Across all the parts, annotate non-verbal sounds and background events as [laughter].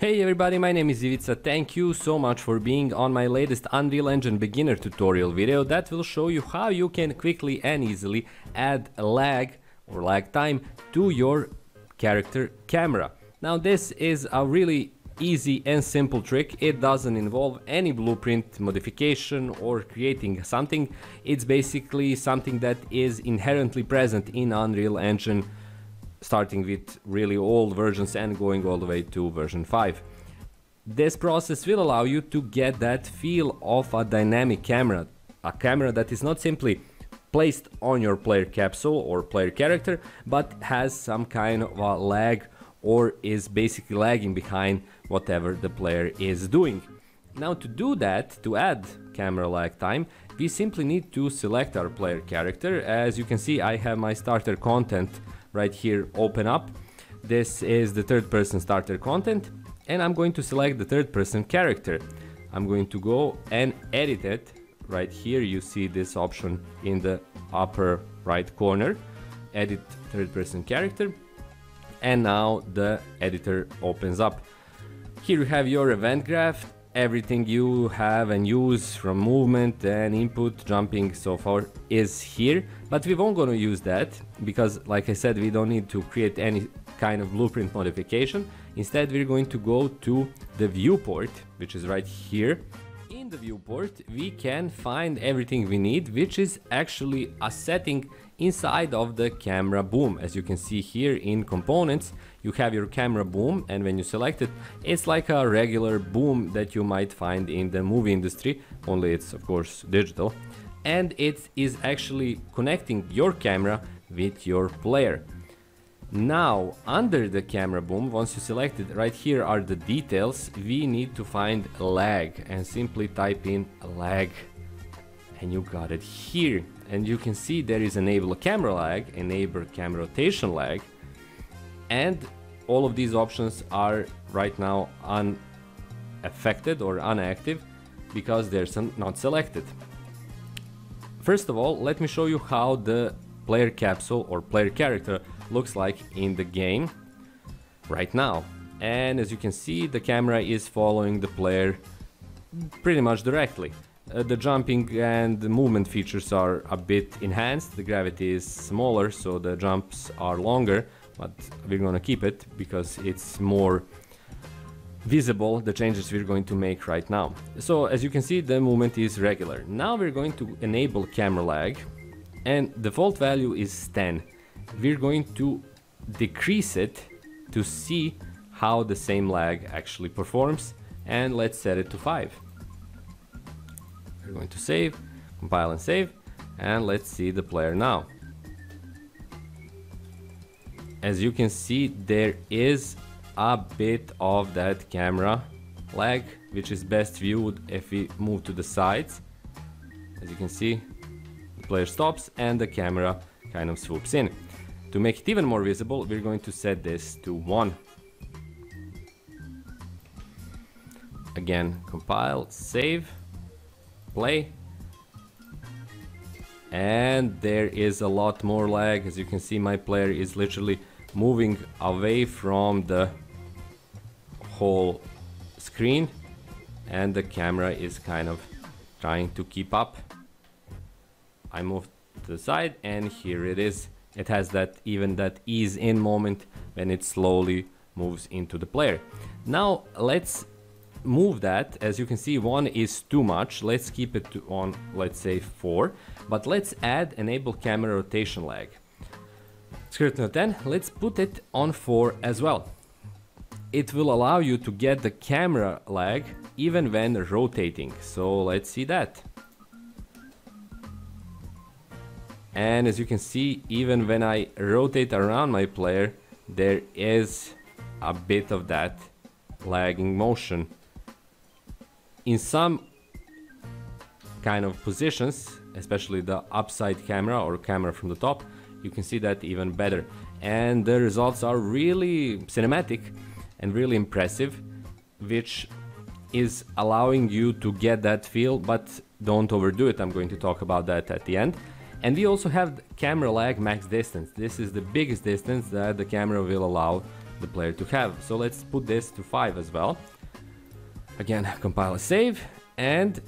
Hey everybody, my name is Ivica. Thank you so much for being on my latest Unreal Engine beginner tutorial video that will show you how you can quickly and easily add lag or lag time to your character camera. Now this is a really easy and simple trick. It doesn't involve any blueprint modification or creating something. It's basically something that is inherently present in Unreal Engine starting with really old versions and going all the way to version 5. This process will allow you to get that feel of a dynamic camera, a camera that is not simply placed on your player capsule or player character, but has some kind of a lag or is basically lagging behind whatever the player is doing. Now to do that, to add camera lag time, we simply need to select our player character. As you can see, I have my starter content right here open up. This is the third person starter content and I'm going to select the third person character. I'm going to go and edit it. Right here you see this option in the upper right corner. Edit third person character and now the editor opens up. Here you have your event graph everything you have and use from movement and input jumping so far is here but we won't gonna use that because like I said we don't need to create any kind of blueprint modification. Instead we're going to go to the viewport which is right here. In the viewport we can find everything we need which is actually a setting inside of the camera boom. As you can see here in components you have your camera boom and when you select it it's like a regular boom that you might find in the movie industry only it's of course digital. And it is actually connecting your camera with your player. Now under the camera boom once you select it right here are the details. We need to find lag and simply type in lag and you got it here. And you can see there is enable camera lag enable camera rotation lag and all of these options are right now unaffected or inactive because they're not selected. First of all, let me show you how the player capsule or player character looks like in the game right now. And as you can see, the camera is following the player pretty much directly. Uh, the jumping and the movement features are a bit enhanced, the gravity is smaller so the jumps are longer but we're gonna keep it because it's more visible the changes we're going to make right now. So as you can see the movement is regular. Now we're going to enable camera lag and default value is 10. We're going to decrease it to see how the same lag actually performs and let's set it to 5. We're going to save, compile and save and let's see the player now as you can see there is a bit of that camera lag which is best viewed if we move to the sides. As you can see the player stops and the camera kind of swoops in. To make it even more visible we're going to set this to 1 again compile save play. And there is a lot more lag. As you can see my player is literally moving away from the whole screen and the camera is kind of trying to keep up. I move to the side and here it is. It has that even that ease in moment when it slowly moves into the player. Now let's move that. As you can see one is too much. Let's keep it on let's say four. But let's add enable camera rotation lag Script note 10, let's put it on 4 as well. It will allow you to get the camera lag even when rotating, so let's see that. And as you can see, even when I rotate around my player, there is a bit of that lagging motion. In some kind of positions, especially the upside camera or camera from the top, you can see that even better. And the results are really cinematic and really impressive, which is allowing you to get that feel, but don't overdo it. I'm going to talk about that at the end. And we also have camera lag max distance. This is the biggest distance that the camera will allow the player to have. So let's put this to 5 as well. Again, [laughs] compile a save and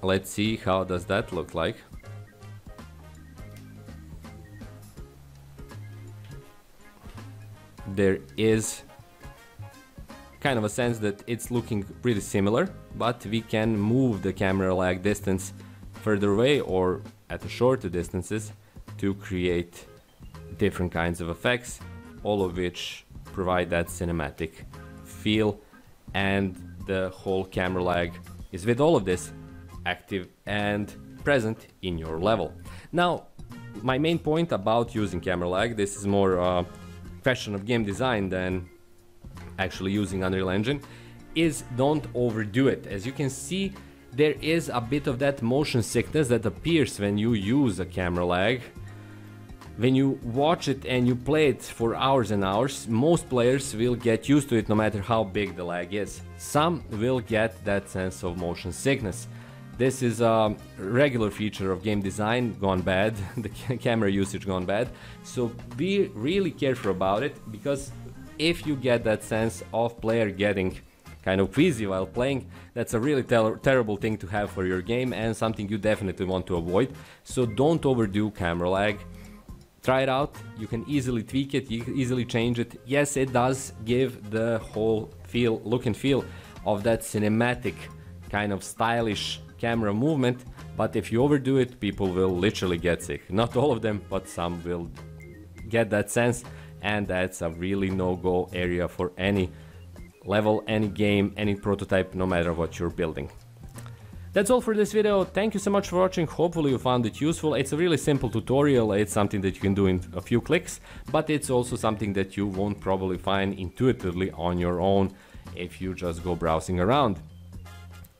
let's see how does that look like. There is kind of a sense that it's looking pretty similar, but we can move the camera lag distance further away or at shorter distances to create different kinds of effects, all of which provide that cinematic feel and the whole camera lag is with all of this active and present in your level. Now, my main point about using camera lag, this is more a question of game design than actually using Unreal Engine, is don't overdo it. As you can see, there is a bit of that motion sickness that appears when you use a camera lag. When you watch it and you play it for hours and hours, most players will get used to it no matter how big the lag is. Some will get that sense of motion sickness. This is a regular feature of game design gone bad, [laughs] the camera usage gone bad, so be really careful about it because if you get that sense of player getting kind of queasy while playing, that's a really ter terrible thing to have for your game and something you definitely want to avoid. So don't overdo camera lag. Try it out, you can easily tweak it, you can easily change it. Yes, it does give the whole feel, look and feel of that cinematic kind of stylish camera movement, but if you overdo it, people will literally get sick. Not all of them, but some will get that sense and that's a really no-go area for any level, any game, any prototype, no matter what you're building. That's all for this video, thank you so much for watching, hopefully you found it useful. It's a really simple tutorial, it's something that you can do in a few clicks, but it's also something that you won't probably find intuitively on your own if you just go browsing around.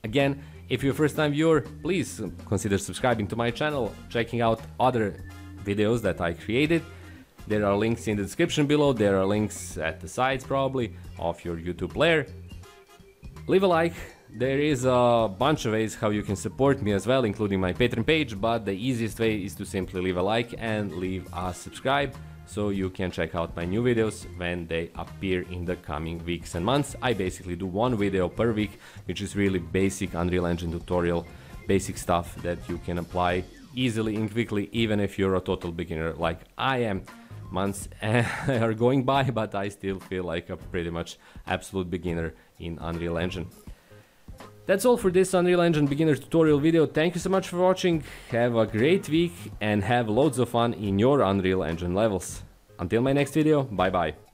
Again, if you're a first time viewer, please consider subscribing to my channel, checking out other videos that I created. There are links in the description below, there are links at the sides probably of your YouTube player. Leave a like, there is a bunch of ways how you can support me as well, including my Patreon page, but the easiest way is to simply leave a like and leave a subscribe so you can check out my new videos when they appear in the coming weeks and months. I basically do one video per week, which is really basic Unreal Engine tutorial, basic stuff that you can apply easily and quickly, even if you're a total beginner like I am months [laughs] are going by, but I still feel like a pretty much absolute beginner in Unreal Engine. That's all for this Unreal Engine beginner tutorial video. Thank you so much for watching, have a great week and have loads of fun in your Unreal Engine levels. Until my next video, bye bye.